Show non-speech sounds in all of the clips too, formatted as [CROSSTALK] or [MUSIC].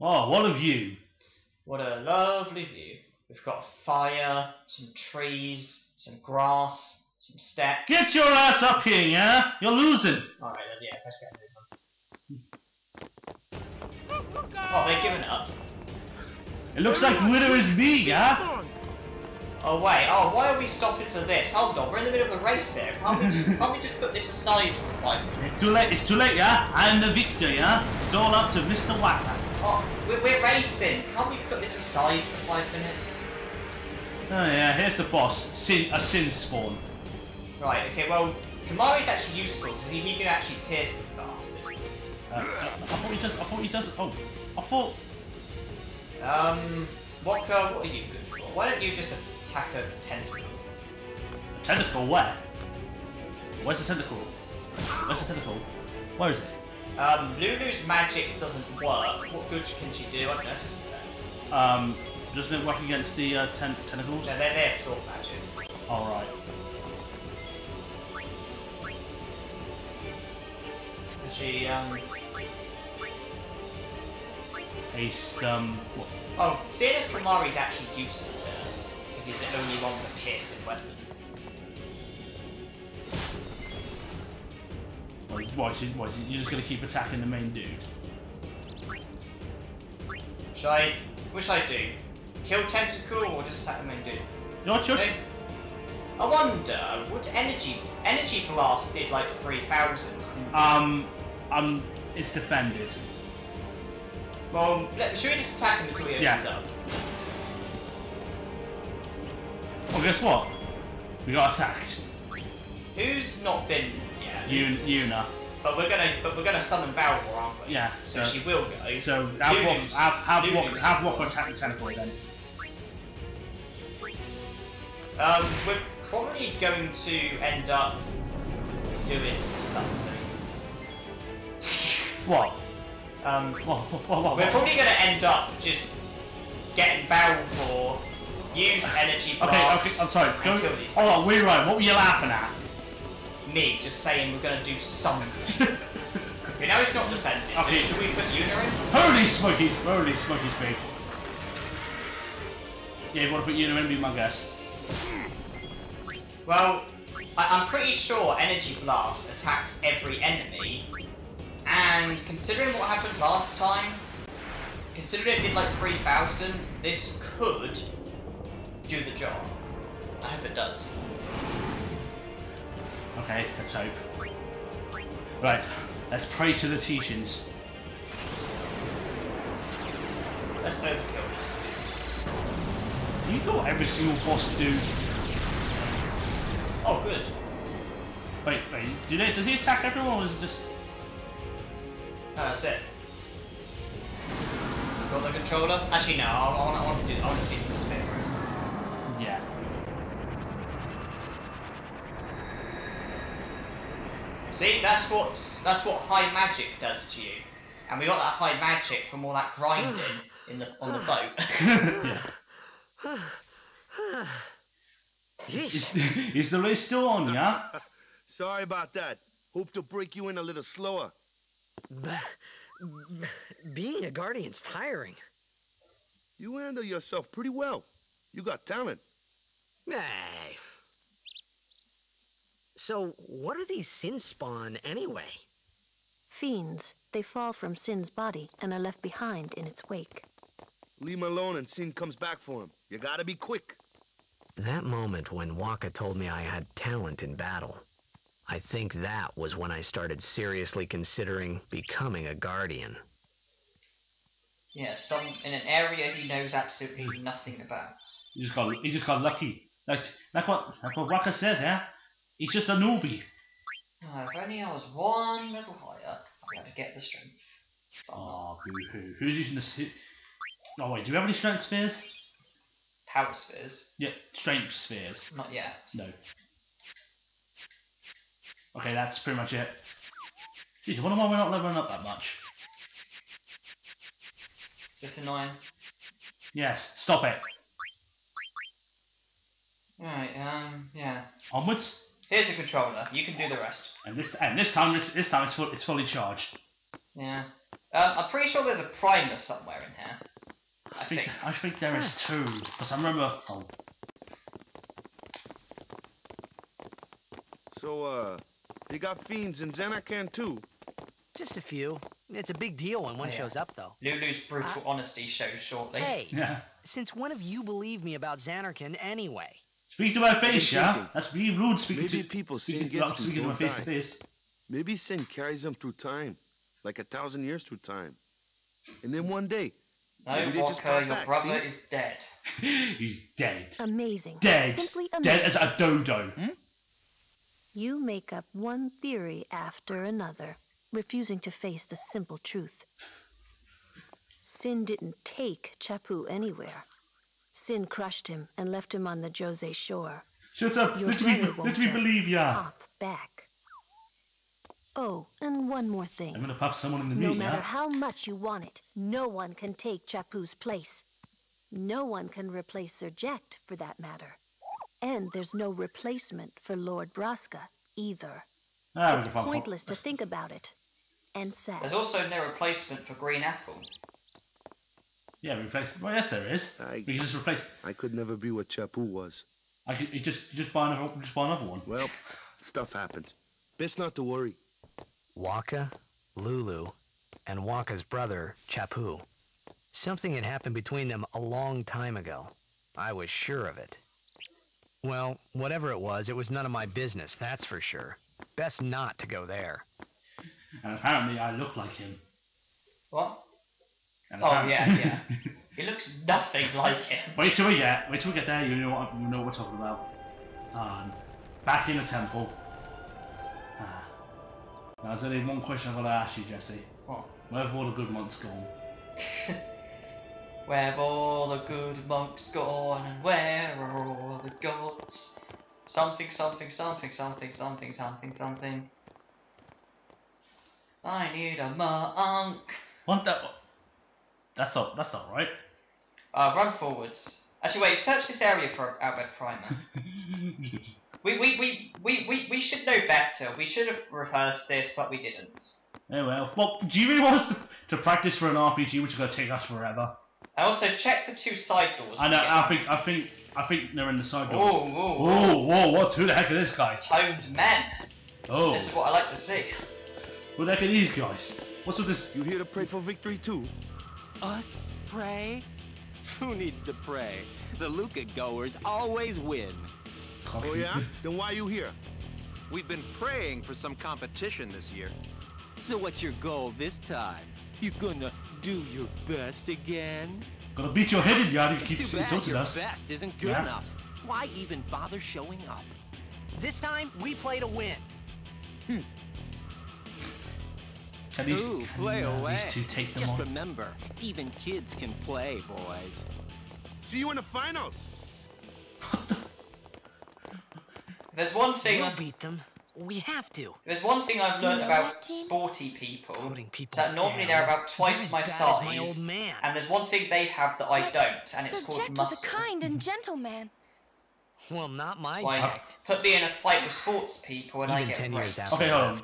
Oh, what a view! What a lovely view. We've got fire, some trees, some grass, some steps. Get your ass up here, yeah? You're losing. Alright, then, yeah, let's get moving. Oh, they're giving up. It looks like Widow is me, yeah? Oh wait, oh why are we stopping for this? Hold on, we're in the middle of the race here. Can't we just, can't we just put this aside for five minutes? It's too late, it's too late, yeah? I'm the victor, yeah? It's all up to Mr. Wakka. Oh, we're, we're racing. Can't we put this aside for five minutes? Oh yeah, here's the boss. Sin, a sin spawn. Right, okay, well, Kimahri's actually useful because he, he can actually pierce this bastard. Uh, I thought he does, I thought he does, oh, I thought, Um, Wakka, what are you good for? Why don't you just attack a tentacle? A tentacle where? Where's the tentacle? Where's the tentacle? Where is it? Um, Lulu's magic doesn't work. What good can she do? I don't know. this. Um, doesn't it work against the uh, ten tentacles? No, they're there for magic. Alright. And she, um, Haste, um, what? oh, seeing as Kimahri's actually useful there, because he's the only one with a piercing weapon. Why, why, why, should- you're just gonna keep attacking the main dude? Should I, what should I do? Kill Tentacle or just attack the main dude? Turn. Okay. I wonder, would energy, energy blast did like 3000? Um, um, it's defended. Well, let, should we just attack him until he opens Yeah. up? Well, guess what? We got attacked. Who's not been? Un, Yuna. But we're gonna, but we're gonna summon Balrog, aren't we? Yeah, So, so- she will go. So have Lulu's- have have Lulu's- have Walk attack the tentacle then. Um, we're probably going to end up doing something. What? [LAUGHS] Um, What? What? What? what, we're probably going to end up just getting Balrog, use energy Okay, blast, okay, I'm sorry. and Go, kill these hold on, things. rewind. What were you laughing at? Me just saying we're going to do something. [LAUGHS] we know it's not defended, Okay. so should we put Yuna in? Holy smokies! Holy smokies, babe. Yeah, you want to put Yuna in? Be my guest. Well, I, I'm pretty sure Energy Blast attacks every enemy, and considering what happened last time, considering it did like 3000, this could do the job. I hope it does. Okay, let's hope. Right, let's pray to the teachings. Let's overkill this. Do you know what every single boss do? Oh, good. Wait, wait. Do they, does he attack everyone, or is it just? No, that's it. Got the controller? Actually, no. I want to do. I want to see See, that's what that's what high magic does to you, and we got that high magic from all that grinding in the on the boat. yeah. [LAUGHS] Yeesh. [LAUGHS] Is the race still on? Yeah. [LAUGHS] Sorry about that. Hope to break you in a little slower. B- b- Being a guardian's tiring. You handle yourself pretty well. You got talent. Hey. So, what are these sin spawn anyway? Fiends. They fall from Sin's body and are left behind in its wake. Leave him alone and Sin comes back for him. You gotta be quick. That moment when Wakka told me I had talent in battle, I think that was when I started seriously considering becoming a guardian. yeah, some in an area he knows absolutely nothing about. He just got he just got lucky. Like like what like what Raka says, yeah. He's just a newbie. Oh, if only I was one level higher, I'd to get the strength. Oh, boo. Who's using this? Oh wait, do we have any strength spheres? Power spheres, Yeah, strength spheres. not yet. No. Okay, that's pretty much it. Jeez, I wonder why we're not leveling up that much. Is this annoying? Yes, stop it. Right, um, yeah. Onwards. Here's a controller. You can do the rest. And this and this time this, this time it's full, it's fully charged. Yeah. Um, I'm pretty sure there's a primer somewhere in here. I I think, think. I think there is two. Because I remember. Oh, So, uh, you got fiends in Zanarkand too? Just a few. It's a big deal when one Oh, yeah. shows up, though. Lulu's brutal honesty shows shortly. Hey, yeah. since when have you believed me about Zanarkand anyway? Speak to my face, What are you yeah? That's really rude speaking Maybe to people speaking, sin gets to speaking to my don't face to die. face. Maybe sin carries them through time, like a thousand years through time. And then one day, No, Maybe they just Walker, pop your back, brother see? is dead. [LAUGHS] He's dead. Amazing. Dead. Simply amazing. Dead as a dodo. Hmm? You make up one theory after another, refusing to face the simple truth. Sin didn't take Chappu anywhere. Sin crushed him and left him on the Djose shore. Shut up. Your Let me, brother won't let me believe ya. pop back. Oh, and one more thing. I'm gonna pop someone in the No meat, matter yeah? how much you want it, no one can take Chappu's place. No one can replace Sir Jecht, for that matter. And there's no replacement for Lord Braska, either. Ah, It's pointless to think about it. And sad. There's also no replacement for Green Apple. Yeah, replace. Well, yes, there is. I- We can just replace. I could never be what Chappu was. I could you just just buy another just buy another one. Well, stuff happens. Best not to worry. Wakka, Lulu, and Wakka's brother, Chappu. Something had happened between them a long time ago. I was sure of it. Well, whatever it was, it was none of my business, that's for sure. Best not to go there. And apparently, I look like him. What? Oh, yeah, yeah. [LAUGHS] He looks nothing like him. wait till we get wait till we get there. You know what you know what we're talking about. Um, back in the temple. Ah. Now, there's only one question I've got to ask you, Jesse. What? Where have all the good monks gone? [LAUGHS] Where have all the good monks gone, and where are all the gods? Something, something, something, something, something, something, something. I need a monk. What that? That's not that's not right. Uh, run forwards. Actually, wait, search this area for Al Bhed Primer. [LAUGHS] We, we, we, we, we, we should know better. We should have rehearsed this, but we didn't. oh well. Well, do you really want us to, to practice for an RPG, which is going to take us forever? And also, check the two side doors. I know. again. I think I think I think they're in the side doors. Ooh, ooh, ooh. Whoa, whoa, what? Who the heck is this guy? Toned men. Oh, This is what I like to see. who the heck are these guys? What's with this? You here to pray for victory too? Us pray? Who needs to pray? The Luca goers always win. Oh yeah? then why are you here? We've been praying for some competition this year. So what's your goal this time? You gonna do your best again? Gonna beat your head in, yard. You keep It's too bad your us. best isn't good Yeah. enough. Why even bother showing up? This time, we play to win. Hmm. Can these, Ooh, can, play uh, away. these two take them Just on? remember, even kids can play, boys. See you in the finals. [LAUGHS] There's one thing. We'll beat them. We have to. There's one thing I've learned know about sporty people. People that normally down. they're about twice my size. my old man. And there's one thing they have that I But don't, and it's called Jecht muscle. was a kind and gentle man. Well, not my Like, put me in a fight with sports people and I Even get ten years raped. after Okay, I hold on.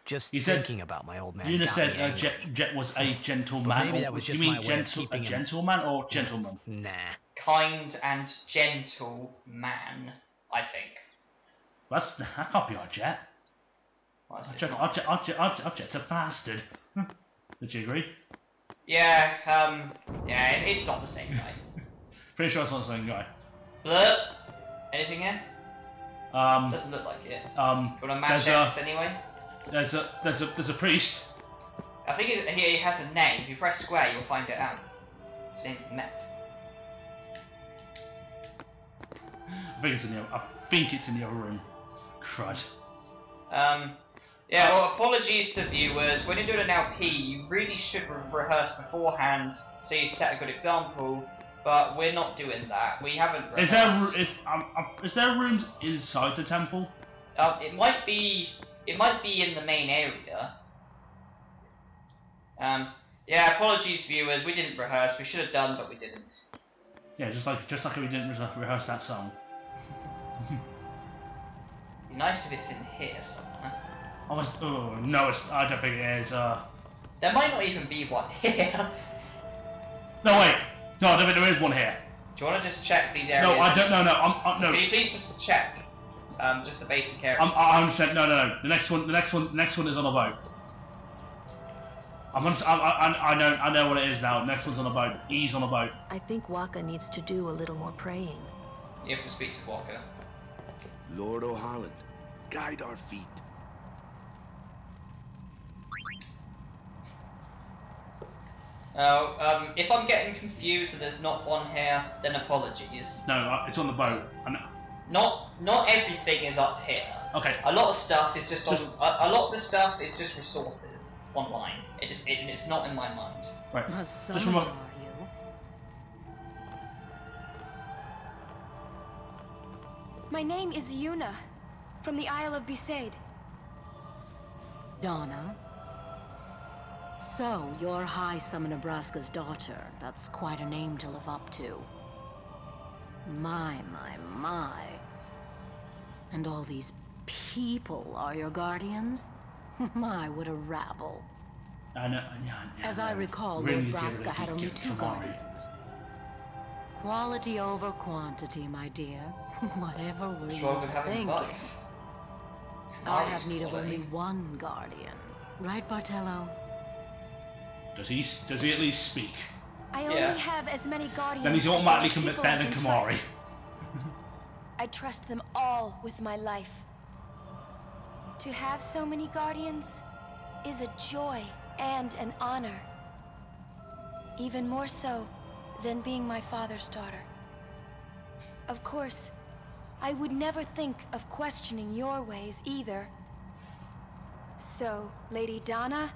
Left. Just You said- thinking about my old man. Una said uh. Jet, Jet was a [LAUGHS] gentleman. maybe that was just you my mean way of gentle, a keeping him- gentleman or gentleman? Nah. Kind and gentle man, I think. That's that can't be our Jet. Well, it's Our Jet, not. our Jet, our Jet, our Jet, our Jet's a bastard. [LAUGHS] Would you agree? Yeah, um, yeah, it's not the same guy. [LAUGHS] Pretty sure it's not the same guy. Look, anything here? Um, Doesn't look like it. um, Do you want to match there's X a, anyway? There's a, there's a, there's a priest. I think he has a name. If you press square, you'll find it out. His name's Mep. I think it's in the, I think it's in the other room. Crud. Um, yeah, well, apologies to viewers. When you're doing an LP, you really should re- rehearse beforehand so you set a good example. But we're not doing that. We haven't. Is there, rehearsed. is, um, um, is there rooms inside the temple? Um, it might be. It might be in the main area. Um, yeah, apologies, viewers. We didn't rehearse. We should have done, but we didn't. Yeah, just like, just like we didn't re- rehearse that song. Be nice if it's in here somewhere. I was, oh no, it's, I don't think it is. Uh, There might not even be one here. No, wait. No, there, there is one here. Do you want to just check these areas? No, I don't. No, no. I'm. I'm no. Can you please just check? Um, just the basic areas. I'm. I'm saying no, no, no. The next one. The next one. The next one is on a boat. I'm. On, I, I, I know. I know what it is now. Next one's on a boat. He's on a boat. I think Wakka needs to do a little more praying. You have to speak to Wakka. Lord Ohalland, guide our feet. Oh, um, if I'm getting confused and there's not one here, then apologies. No, it's on the boat. I know. Not not everything is up here. Okay. A lot of stuff is just on. Just- A, a lot of the stuff is just resources online. It just it, it's not in my mind. Right. A Just summoner, remember. are you? My name is Yuna, from the Isle of Besaid. Dona? So, you're High Summoner Braska's daughter. That's quite a name to live up to. My, my, my. And all these people are your guardians? [LAUGHS] my, what a rabble. I know. Yeah, yeah, As I recall, Really Lord need to get rid Braska had only two guardians. Quality over quantity, my dear. [LAUGHS] Whatever were What's you wrong with having thinking? I have need of only one guardian. Right, Barthello? Does he? Does he at least speak? I only Yeah. have as many guardians. Then he's as automatically are com- people I than Kimahri. trust. I trust them all with my life. To have so many guardians is a joy and an honor. Even more so than being my father's daughter. Of course, I would never think of questioning your ways either. So, Lady Dona,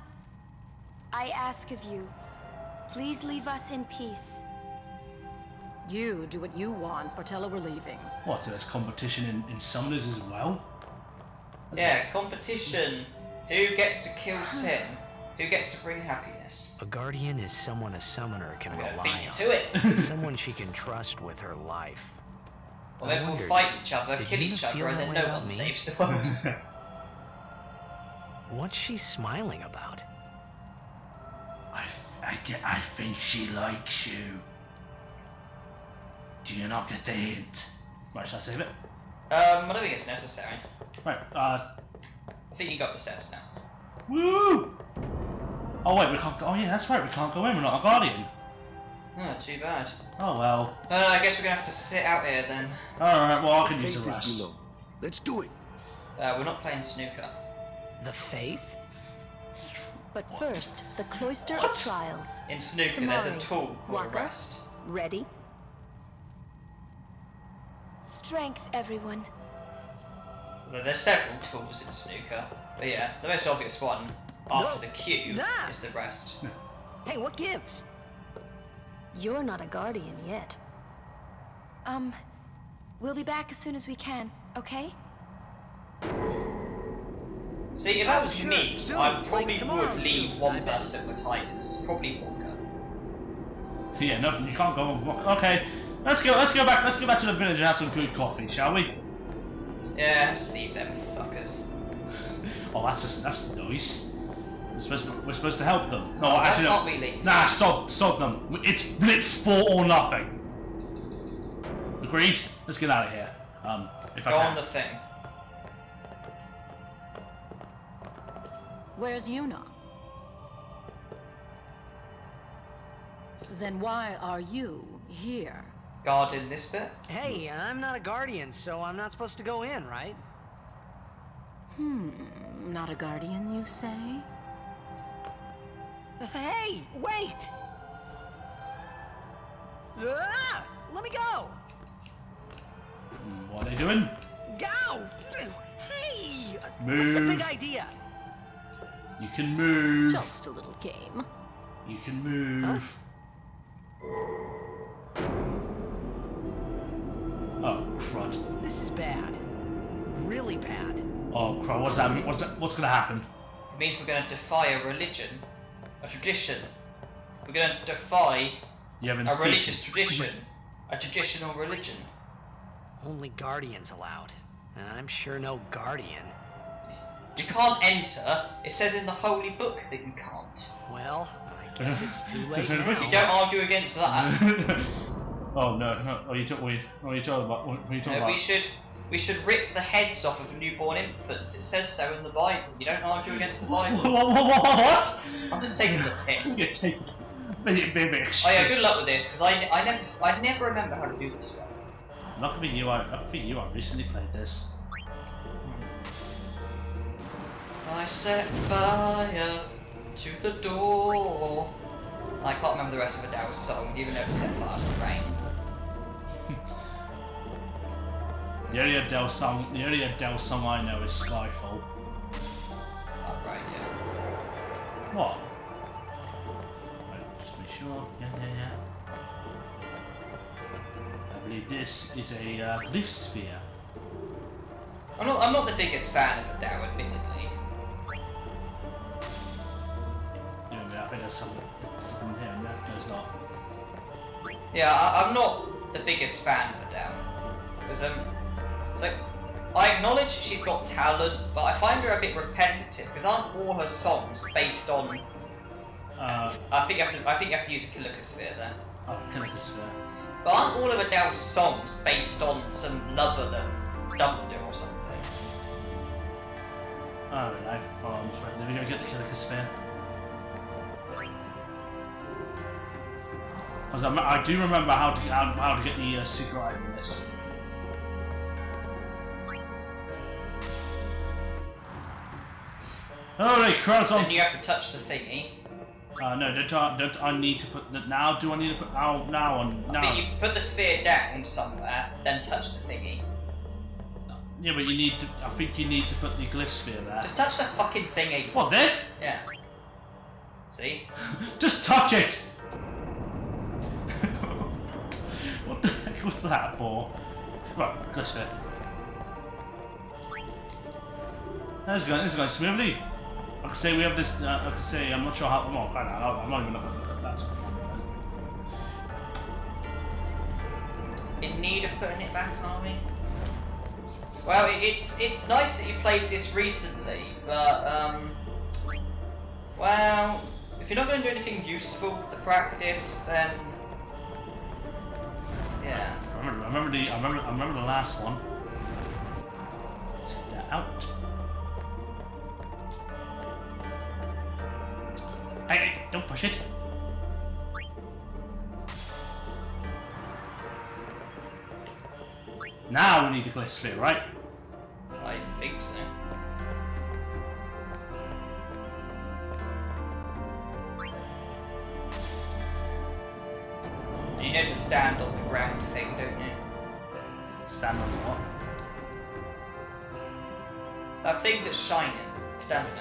I ask of you, please leave us in peace. You do what you want. Barthello, we're leaving. What? So there's competition in, in summoners as well. Yeah, competition. Who gets to kill sin? Who gets to bring happiness? A guardian is someone a summoner can I'm gonna rely beat on. to it. [LAUGHS] someone she can trust with her life. Well, I then we'll fight each other, kill each other, and then no one me? saves the world. [LAUGHS] What's she smiling about? I, I, I think she likes you. Do you not get the hint? Right, shall I save it? um, I don't think it's necessary. Right, uh, I think you got the steps now. woo! Oh wait, we can't go, oh yeah, that's right, we can't go in, we're not a guardian. Oh, too bad. Oh well. Uh, I guess we're gonna have to sit out here then. Alright, well I can use Faith the rest. below. Let's do it. Uh, we're not playing snooker. The faith? But first, the Cloister What? of Trials. In snooker, there's a tool called Wakka? rest. Ready? Strength, everyone. Well, there's several tools in snooker, but yeah, the most obvious one after No, the cue that. is the rest. Hey, what gives? You're not a guardian yet. Um, we'll be back as soon as we can, okay? See, if that Oh, was sure, me, soon, I like probably tomorrow would leave soon, one I bet. person with Titus. Probably Wakka. Yeah, nothing, you can't go on. Okay, let's go, let's go back, let's go back to the village and have some good coffee, shall we? Yeah, just leave them fuckers. Oh, that's just, that's nice. We're supposed to, we're supposed to help them. No, Oh, actually, no. not me leave. Nah, sod, stop them. It's blitz sport or nothing. Agreed? Let's get out of here. Um, if Go I on the thing. Where's Yuna? Then why are you here? Guarding this bit. Hey, I'm not a guardian, so I'm not supposed to go in, right? Hmm, not a guardian, you say? Hey, wait! Ah, let me go! Hmm, What are they doing? Go! Hey! What's the Move. big idea? You can move. Just a little game. You can move. Oh Oh crap, What's that? mean? What's that? What's gonna happen? It means we're gonna defy a religion, a tradition. We're gonna defy You have an a religious tradition, a traditional religion. Only guardians allowed. And I'm sure no guardian. You can't enter. It says in the holy book that you can't. Well, I guess it's too [LAUGHS] late You You don't argue against that. [LAUGHS] oh no, no. Oh, you talk. What are you talking about? What are you talking Uh, we about? should we should rip the heads off of newborn infants. It says so in the Bible. You don't argue against the Bible. What? What? What? I'm just taking the piss. [LAUGHS] maybe, maybe. Oh yeah, good luck with this because I, I never I never remember how to do this one. Luckily you, I, I think you, I recently played this. I set fire to the door. I can't remember the rest of Adele's song, even though it's set fire to the rain. The only Adele song, the only Adele song I know is Skyfall. Oh, right, yeah. What? Right, just be sure. Yeah, yeah, yeah. I believe this is a uh, glyph sphere. I'm not, I'm not the biggest fan of Adele, admittedly. You know, I think there's some, something here and there. There's not. Yeah, I, I'm not the biggest fan of Adele. Because, um, like, I acknowledge she's got talent, but I find her a bit repetitive, because aren't all her songs based on... Uh, I think you have to, I think you have to use a Kilika sphere there. oh, Kilika sphere. But aren't all of Adele's songs based on some lover that dumped her or something? I don't know. Hold on, wait, let me go get the Kilika sphere. Because I, I do remember how to how, how to get the uh, secret item in this. Holy crap! Then you have to touch the thingy. Uh, no, don't, I- don't I need to put that now? Do I need to put now? Now on I now? think you put the sphere down somewhere, then touch the thingy. Yeah, but you need to. I think you need to put the glyph sphere there. Just touch the fucking thingy. What this? Yeah. See? [LAUGHS] Just touch it. [LAUGHS] what the heck was that for? Right, glyph sphere. That's going. This is going smoothly. I can say we have this. Uh, I can say I'm not sure how. Well, I know, I'm not even looking at that. In need of putting it back, are we? Well, it's it's nice that you played this recently, but um, well, if you're not going to do anything useful with the practice, then yeah. I remember, I remember the. I remember. I remember the last one. Take that out. Hey, don't push it. Now we need to glyph sphere, right?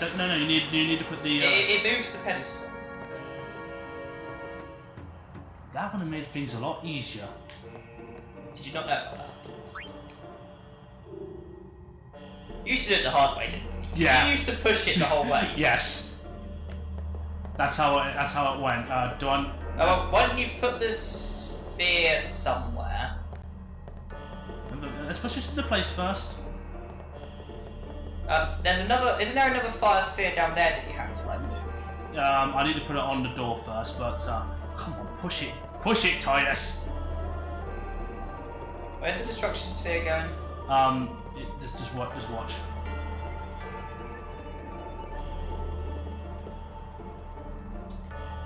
Stand it. no, no, you need you need to put the. Uh, It, it moves the pedestal. that would have made things a lot easier. Did you not know that? You used to do it the hard way, didn't you? Yeah. You used to push it the whole way. [LAUGHS] Yes. That's how it. That's how it went. Uh, do I? Oh, well, why don't you put the sphere somewhere? Let's push it to the place first. Um, there's another. Isn't there another fire sphere down there that you have to like move? Um, I need to put it on the door first, but uh, come on, push it, push it, Titus. Where's the destruction sphere going? Um, it, just just watch, just watch.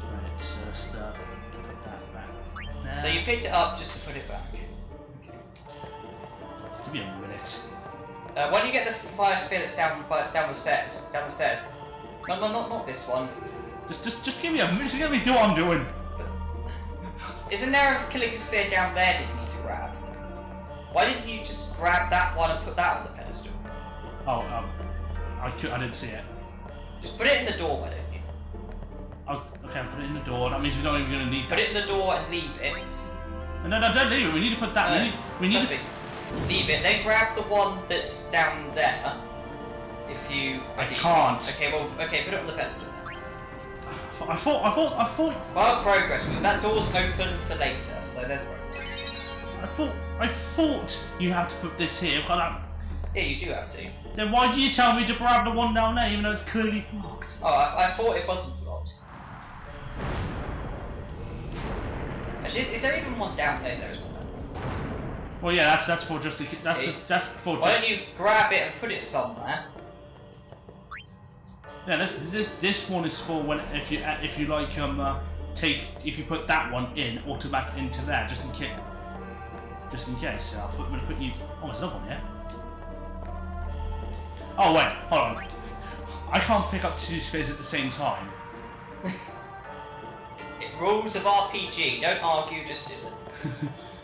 Right, so just uh, put that back. There. So you picked it up just to put it back. Just give me a minute. Uh, why don't you get the fire that's down by, down the stairs? Down the stairs. No, no, not not this one. Just just just give me a. Just let me do what I'm doing. [LAUGHS] Isn't there a Kilika sphere down there that you need to grab? Why didn't you just grab that one and put that on the pedestal? Oh, um, I could, I didn't see it. Just put it in the door, why don't you? Oh, okay, I'll put it in the door. That means we're not even going to need Put that. it in the door and leave it. No, no, don't leave it. We need to put that. No, we need, we need to. Leave it. Then grab the one that's down there. If you. I can't. Okay, well, okay, put it on the pedestal. I thought, I thought, I thought, Well, progress. That door's open for later, so there's progress. I thought, I thought you had to put this here. But that, Yeah, you do have to. Then why do you tell me to grab the one down there even though it's clearly blocked? Oh, I, I thought it wasn't blocked. Actually, is, there even one down there? There is Well, yeah, that's that's for just that's just, that's for. Why don't you grab it and put it somewhere? yeah. This this this one is for when if you uh, if you like um uh, take if you put that one in automatic into there just in case just in case. Put, I'm gonna put you. Oh, there's another one here. Oh wait, hold on. I can't pick up two spheres at the same time. [LAUGHS] It, rules of RPG. Don't argue, just do it. [LAUGHS]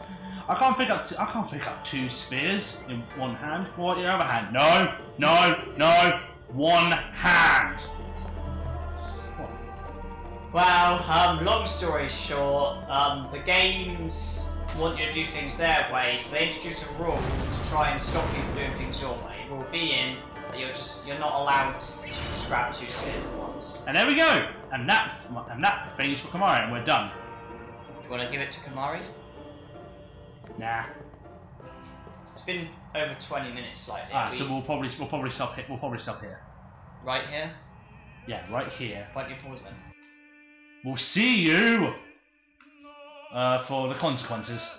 I can't pick up. Two, I can't pick up two spears in one hand. What in the other hand? No, no, no. One hand. Well, um, long story short, um, the games want you to do things their way, so they introduce a rule to try and stop you from doing things your way. Rule being that you're just you're not allowed to grab two spears at once. And there we go. And that and that finish for Kimahri, and we're done. Do you want to give it to Kimahri? Nah. It's been over 20 minutes slightly. Ah, We- so we'll probably we'll probably stop here. We'll probably stop here. right here. Yeah, right here. Why don't you pause then? We'll see you. Uh, for the consequences.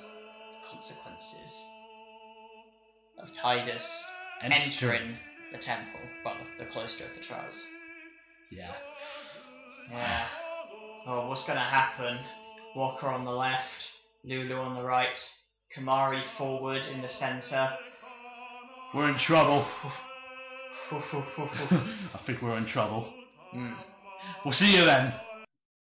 Consequences of Titus Enter- entering the temple, well, the cloister of the trials. Yeah. Yeah. Oh, what's gonna happen? Wakka on the left, Lulu on the right, Kimahri forward in the centre. We're in trouble. [LAUGHS] [LAUGHS] I think we're in trouble. Mm. We'll see you then.